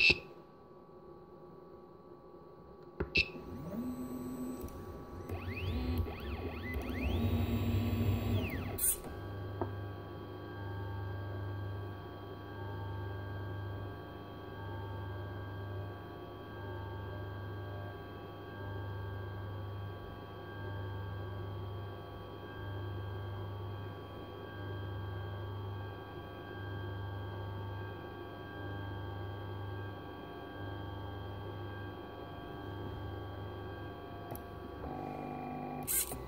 you podcast.